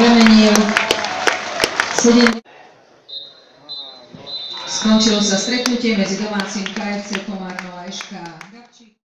premenil 7. Skončilo sa stretnutie medzi domácim KFC Komárno a Eška.